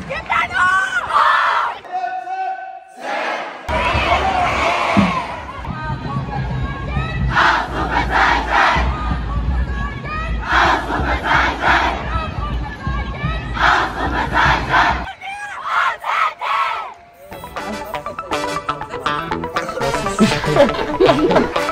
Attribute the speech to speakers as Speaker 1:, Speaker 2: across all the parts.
Speaker 1: Ich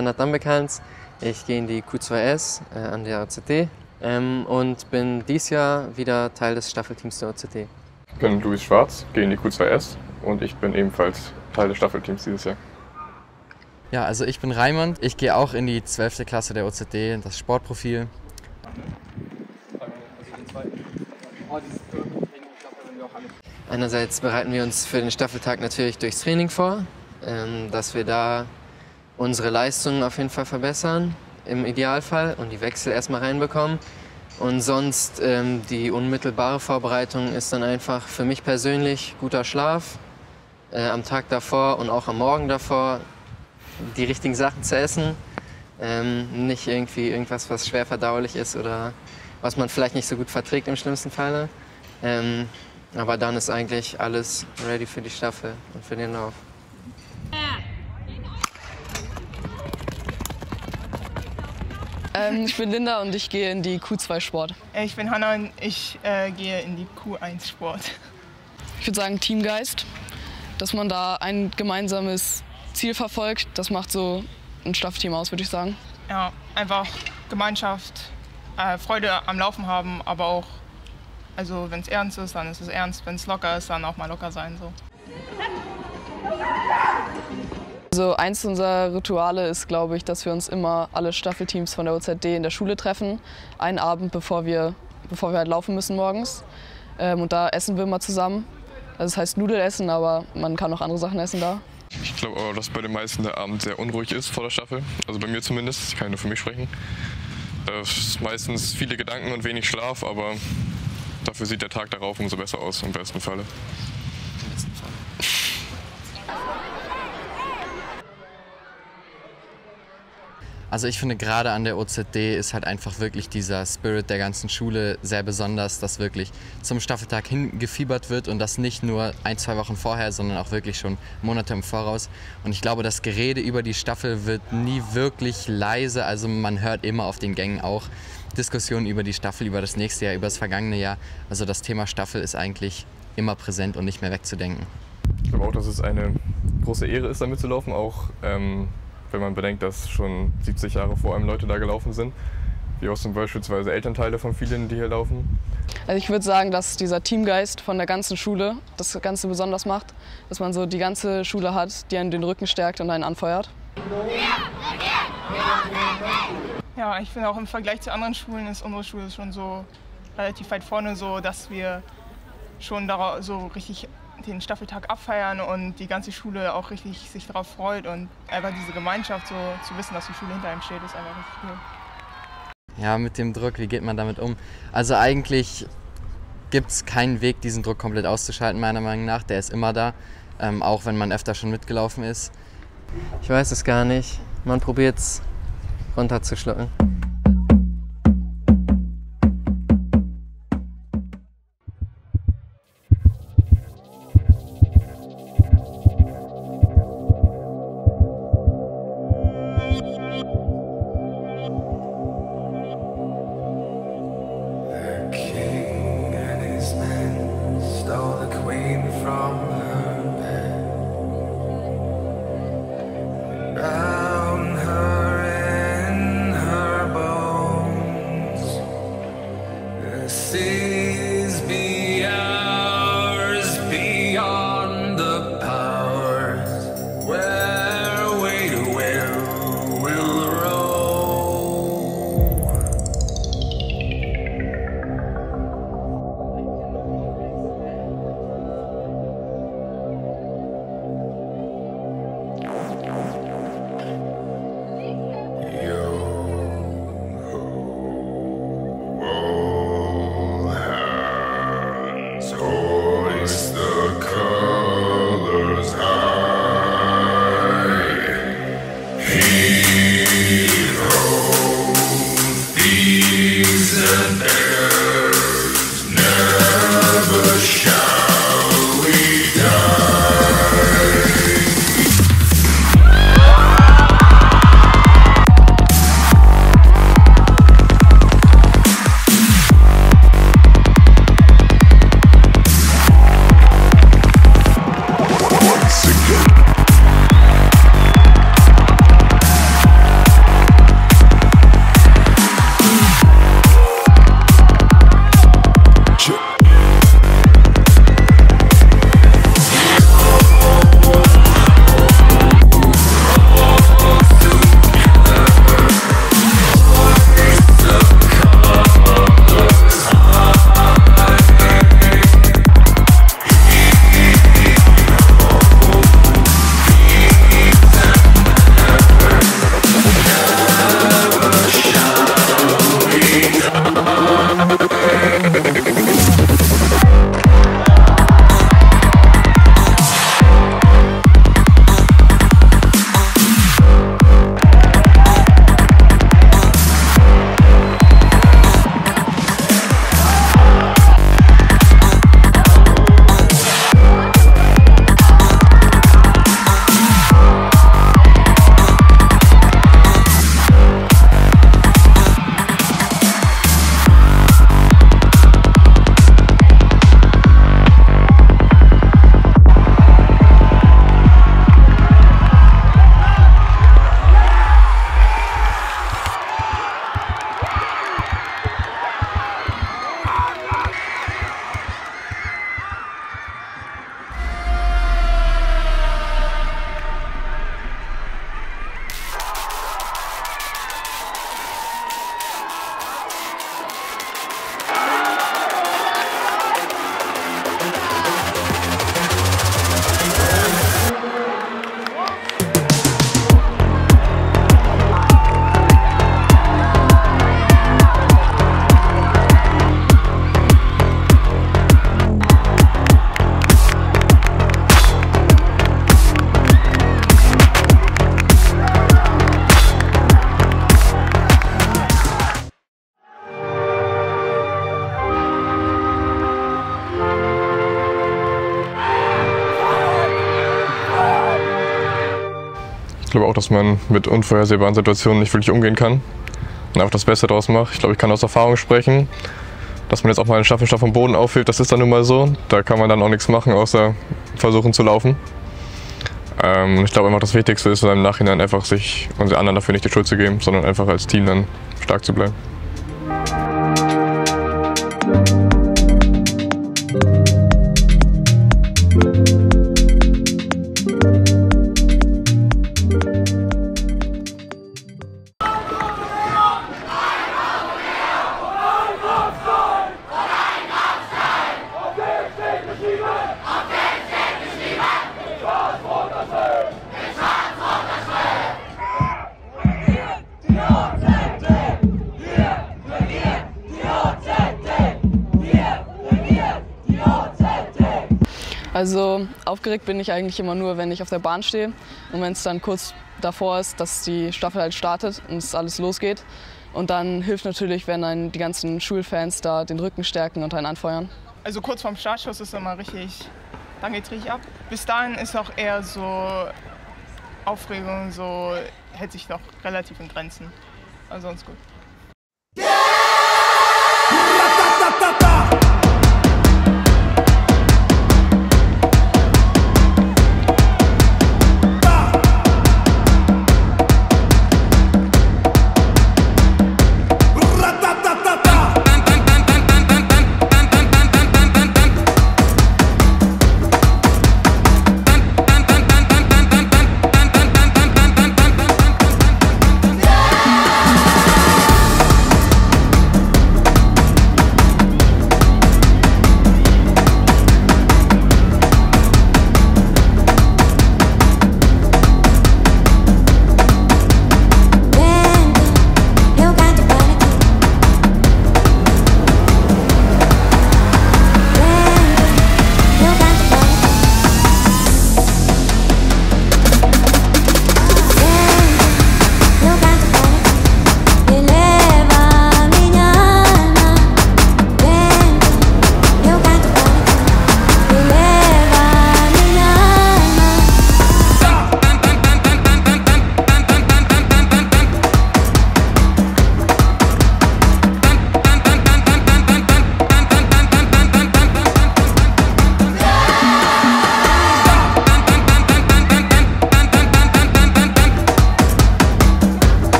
Speaker 1: Lennart Dambekanz. Ich gehe in die Q2S äh, an der OCT ähm, und bin dieses Jahr wieder Teil des Staffelteams der OCT.
Speaker 2: Ich bin Luis Schwarz, gehe in die Q2S und ich bin ebenfalls Teil des Staffelteams dieses Jahr.
Speaker 3: Ja, also ich bin Raimund. Ich gehe auch in die 12. Klasse der OCD, das Sportprofil.
Speaker 1: Einerseits bereiten wir uns für den Staffeltag natürlich durchs Training vor, ähm, dass wir da unsere Leistungen auf jeden Fall verbessern, im Idealfall, und die Wechsel erstmal reinbekommen. Und sonst ähm, die unmittelbare Vorbereitung ist dann einfach für mich persönlich guter Schlaf äh, am Tag davor und auch am Morgen davor, die richtigen Sachen zu essen. Ähm, nicht irgendwie irgendwas, was schwer verdaulich ist oder was man vielleicht nicht so gut verträgt im schlimmsten Falle. Ähm, aber dann ist eigentlich alles ready für die Staffel und für den Lauf.
Speaker 4: Ähm, ich bin Linda und ich gehe in die Q2 Sport.
Speaker 5: Äh, Ich bin Hanna und ich äh, gehe in die Q1 Sport.
Speaker 4: Ich würde sagen Teamgeist, dass man da ein gemeinsames Ziel verfolgt. Das macht so ein Staffteam aus, würde ich sagen.
Speaker 5: Ja, einfach Gemeinschaft, äh, Freude am Laufen haben, aber auch, also wenn es ernst ist, dann ist es ernst. Wenn es locker ist, dann auch mal locker sein. So.
Speaker 4: Also eins unserer Rituale ist, glaube ich, dass wir uns immer alle Staffelteams von der OZD in der Schule treffen. Einen Abend, bevor wir, bevor wir halt laufen müssen morgens. Ähm, und da essen wir immer zusammen. Also das heißt Nudelessen, aber man kann auch andere Sachen essen da.
Speaker 2: Ich glaube aber, dass bei den meisten der Abend sehr unruhig ist vor der Staffel. Also bei mir zumindest, ich kann nur für mich sprechen. Es ist meistens viele Gedanken und wenig Schlaf, aber dafür sieht der Tag darauf umso besser aus, im besten Falle.
Speaker 3: Also ich finde gerade an der OZD ist halt einfach wirklich dieser Spirit der ganzen Schule sehr besonders, dass wirklich zum Staffeltag hingefiebert wird und das nicht nur ein, zwei Wochen vorher, sondern auch wirklich schon Monate im Voraus. Und ich glaube, das Gerede über die Staffel wird nie wirklich leise, also man hört immer auf den Gängen auch Diskussionen über die Staffel, über das nächste Jahr, über das vergangene Jahr. Also das Thema Staffel ist eigentlich immer präsent und nicht mehr wegzudenken.
Speaker 2: Ich glaube auch, dass es eine große Ehre ist, da mitzulaufen, auch ähm, wenn man bedenkt, dass schon 70 Jahre vor einem Leute da gelaufen sind, wie auch zum beispielsweise Elternteile von vielen, die hier laufen.
Speaker 4: Also ich würde sagen, dass dieser Teamgeist von der ganzen Schule das Ganze besonders macht. Dass man so die ganze Schule hat, die einen den Rücken stärkt und einen anfeuert.
Speaker 5: Ja, ich finde auch im Vergleich zu anderen Schulen ist unsere Schule schon so relativ weit vorne, so dass wir schon darauf, so richtig den Staffeltag abfeiern und die ganze Schule auch richtig sich darauf freut und einfach diese Gemeinschaft so zu wissen, dass die Schule hinter einem steht, ist einfach richtig cool.
Speaker 3: Ja, mit dem Druck, wie geht man damit um? Also eigentlich gibt es keinen Weg, diesen Druck komplett auszuschalten, meiner Meinung nach. Der ist immer da, ähm, auch wenn man öfter schon mitgelaufen ist.
Speaker 1: Ich weiß es gar nicht. Man probiert es runterzuschlucken.
Speaker 2: Dass man mit unvorhersehbaren Situationen nicht wirklich umgehen kann und einfach das Beste daraus macht. Ich glaube, ich kann aus Erfahrung sprechen, dass man jetzt auch mal einen Staffelstab vom Boden aufhilft, das ist dann nun mal so. Da kann man dann auch nichts machen, außer versuchen zu laufen. Ähm, ich glaube einfach, das Wichtigste ist im Nachhinein einfach sich und den anderen dafür nicht die Schuld zu geben, sondern einfach als Team dann stark zu bleiben.
Speaker 4: Also aufgeregt bin ich eigentlich immer nur, wenn ich auf der Bahn stehe und wenn es dann kurz davor ist, dass die Staffel halt startet und es alles losgeht. Und dann hilft natürlich, wenn einen die ganzen Schulfans da den Rücken stärken und einen anfeuern.
Speaker 5: Also kurz vorm Startschuss ist immer richtig, dann geht's richtig ab. Bis dahin ist auch eher so Aufregung, so hält sich doch relativ in Grenzen. Also sonst gut.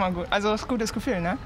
Speaker 5: Immer gut. Also ist gutes Gefühl, ne?